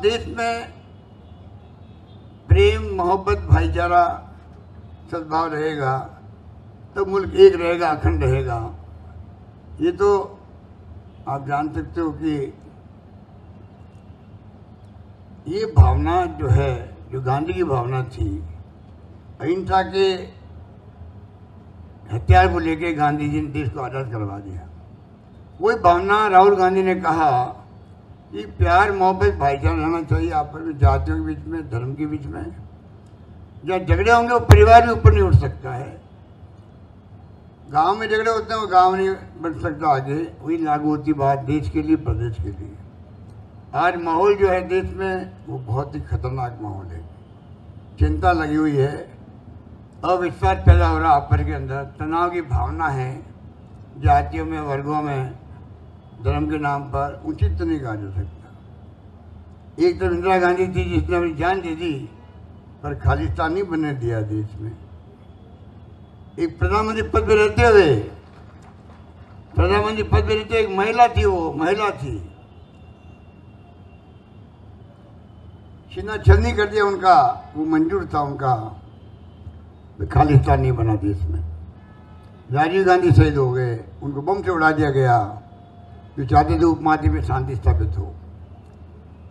देश में प्रेम, मोहब्बत, भाईचारा, सद्भाव रहेगा तो मुल्क एक रहेगा, अखंड रहेगा। ये तो आप जान सकते हो कि ये भावना जो है, जो गांधी की भावना थी, अहिंसा के हथियार को लेके गांधी जी ने देश को आज़ाद करवा दिया। वही भावना राहुल गांधी ने कहा कि प्यार मोहब्बत भाईचारा होना चाहिए आपस में जातियों के बीच में, धर्म के बीच में। जहाँ झगड़े होंगे, वो परिवार भी ऊपर नहीं उठ सकता है। गाँव में झगड़े होते हैं, वो गाँव नहीं बन सकता आगे। वही लागू होती बात देश के लिए, प्रदेश के लिए। आज माहौल जो है देश में, वो बहुत ही खतरनाक माहौल है। चिंता लगी हुई है। अविश्वास पैदा हो रहा आपस के अंदर। तनाव की भावना है। जातियों में, वर्गों में धर्म के नाम पर उचित तो नहीं कहा जा सकता। एक तरफ़ इंदिरा गांधी थी जिसने अपनी जान दे दी, पर खालिस्तान नहीं बनने दिया देश में। एक प्रधानमंत्री पद पर रहते हुए, प्रधानमंत्री पद पर रहते एक महिला थी वो, महिला थी। सीना छलनी कर दिया उनका, वो मंजूर था उनका खालिस्तान नहीं बना देश में। राजीव गांधी शहीद हो गए, उनको बम से उड़ा दिया गया। जो चाहते थे उपमाधि में शांति स्थापित हो।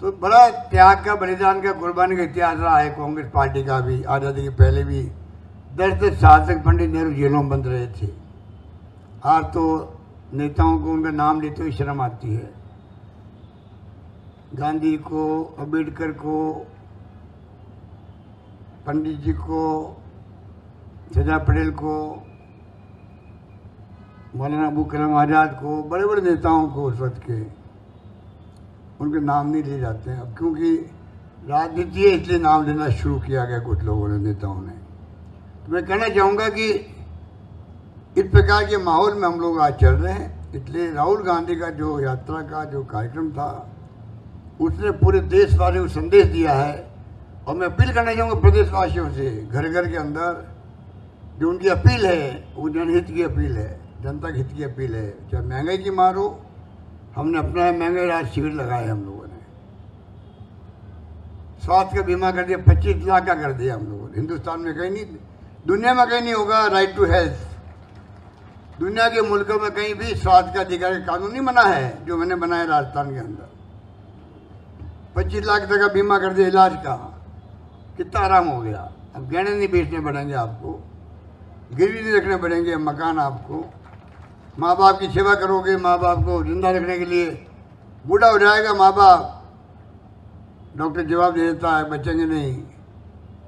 तो बड़ा त्याग का, बलिदान का, कुर्बानी का इतिहास रहा है कांग्रेस पार्टी का भी, आज़ादी के पहले भी। दस दस साल तक पंडित नेहरू जेलों में बंद रहे थे। आज तो नेताओं को उनका नाम लेते हुए शर्म आती है। गांधी को, अंबेडकर को, पंडित जी को, सरदार पटेल को मौलाना अबू कलाम आज़ाद को बड़े बड़े नेताओं को उस वक्त के, उनके नाम नहीं लिए जाते हैं। अब क्योंकि राजनीति है, इसलिए नाम लेना शुरू किया गया कुछ लोगों ने, नेताओं ने। तो मैं कहना चाहूँगा कि इस प्रकार के माहौल में हम लोग आज चल रहे हैं। इसलिए राहुल गांधी का जो यात्रा का जो कार्यक्रम था, उसने पूरे देशवासियों को संदेश दिया है। और मैं अपील करना चाहूँगा प्रदेशवासियों से घर घर के अंदर जो उनकी अपील है, वो जनहित की अपील है। जनता के हित की अपील है। चाहे महँगाई की मार, हमने अपना महँगाई राज शिविर लगाए हम लोगों ने। स्वास्थ्य का बीमा कर दिया, पच्चीस लाख का कर दिया हम लोगों ने। हिंदुस्तान में कहीं नहीं, दुनिया में कहीं नहीं होगा राइट टू हेल्थ दुनिया के मुल्कों में कहीं भी स्वास्थ्य का अधिकार कानून नहीं बना है, जो मैंने बनाया राजस्थान के अंदर। पच्चीस लाख तक का बीमा कर दिया इलाज का। कितना आराम हो गया। अब गहने नहीं बेचने पड़ेंगे आपको, गिरवी नहीं रखने पड़ेंगे मकान आपको। माँ बाप की सेवा करोगे माँ बाप को ज़िंदा रखने के लिए। बूढ़ा हो जाएगा माँ बाप डॉक्टर जवाब दे देता है बचेंगे नहीं,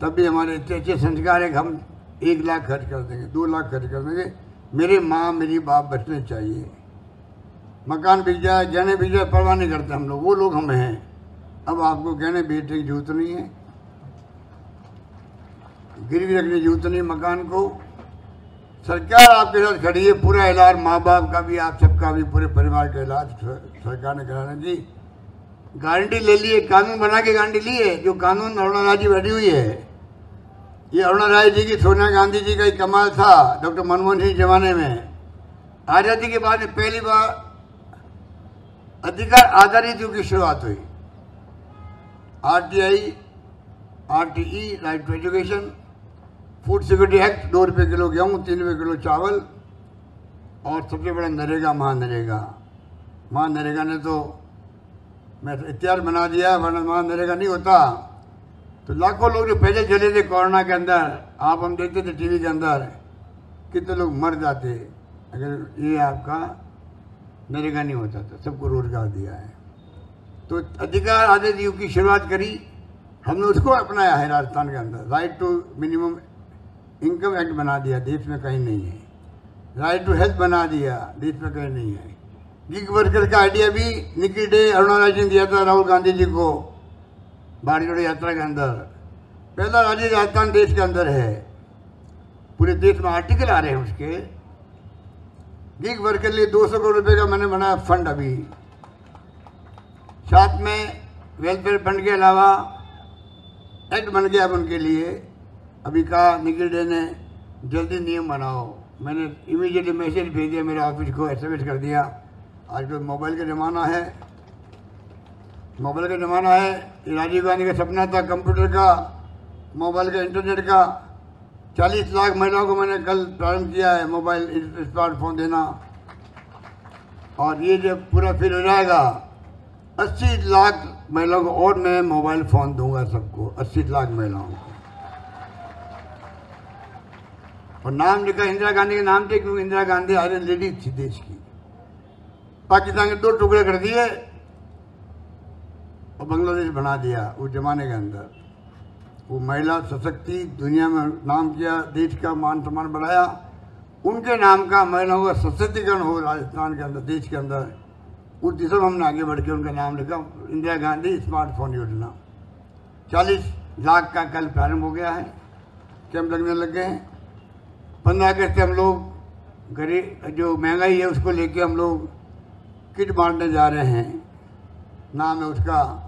तब भी हमारे इतने अच्छे संस्कार है हम एक लाख खर्च कर देंगे, दो लाख खर्च कर देंगे। मेरे माँ, मेरी बाप बचने चाहिए। मकान बिक जाए, गहने बिक जाए, परवाह नहीं करते हम लोग, वो लोग हम हैं। अब आपको गहने बेचने की ज़रूरत नहीं है। गिरवी रखने की ज़रूरत नहीं मकान को। सरकार आपके साथ खड़ी है, पूरा इलाज माँ बाप का भी, आप सबका भी, पूरे परिवार का इलाज सरकार ने कराना जी। गारंटी ले लिए कानून बना के गारंटी ली है, जो कानून अरुणा राय जी बैठी हुई है। ये अरुणा राय जी की, सोनिया गांधी जी का ही कमाल था, डॉक्टर मनमोहन सिंह जमाने में। आज़ादी के बाद पहली बार अधिकार आधारित युग की शुरुआत हुई। R T I R T E right to education food security act, दो रुपये किलो गेहूँ, तीन रुपये किलो चावल, और सबसे बड़ा नरेगा महानरेगा महानरेगा ने तो मैं इतिहास बना दिया, वरना महानरेगा नहीं होता। तो लाखों लोग जो पहले चले थे कोरोना के अंदर, आप हम देखते थे टीवी के अंदर, कितने लोग मर जाते। अगर ये आपका नरेगा नहीं होता था सबको रोज़गार दिया है। तो अधिकार आधे युग की शुरुआत करी, हमने उसको अपनाया है राजस्थान के अंदर। Right to minimum income act बना दिया, देश में कहीं नहीं है। राइट टू हेल्थ बना दिया, देश में कहीं नहीं है। गिग वर्कर का आइडिया भी निकी डे, अरुणा राय ने दिया था, राहुल गांधी जी को भारत जोड़ो यात्रा के अंदर। पहला राज्य राजस्थान देश के अंदर है। पूरे देश में आर्टिकल आ रहे हैं उसके। गिग वर्कर के लिए 200 करोड़ रुपए का मैंने बनाया फंड अभी। साथ में वेलफेयर फंड के अलावा एक्ट बन गया अब उनके लिए। अभी कहा, निखिल डे ने जल्दी नियम बनाओ। मैंने इमीडिएटली मैसेज भेज दिया, मेरे ऑफ़िस को एसएमएस कर दिया। आज तो मोबाइल का ज़माना है। मोबाइल का ज़माना है। राजीव गांधी का सपना था कंप्यूटर का मोबाइल का इंटरनेट का। चालीस लाख महिलाओं को मैंने कल प्रारंभ किया है मोबाइल स्मार्टफ़ोन देना। और ये जब पूरा फिर हो जाएगा, अस्सी लाख महिलाओं को और मैं मोबाइल फ़ोन दूँगा सबको, अस्सी लाख महिलाओं को। और नाम लिखा, इंदिरा गांधी के नाम थे क्योंकि इंदिरा गांधी आयरन लेडी थी देश की? पाकिस्तान के दो टुकड़े कर दिए और बांग्लादेश बना दिया उस जमाने के अंदर। वो महिला सशक्ति, दुनिया में नाम किया, देश का मान सम्मान बढ़ाया। उनके नाम का महिलाओं का सशक्तिकरण हो राजस्थान के अंदर, देश के अंदर। उस दिशा में हमने आगे बढ़ के उनका नाम लिखा, इंदिरा गांधी स्मार्टफ़ोन योजना। चालीस लाख का कल प्रारंभ हो गया है, कैंप लगने लग गए हैं। पंद्रह अगस्त से हम लोग गरीब, जो महँगाई है, उसको लेके हम लोग किट बांटने जा रहे हैं। नाम है उसका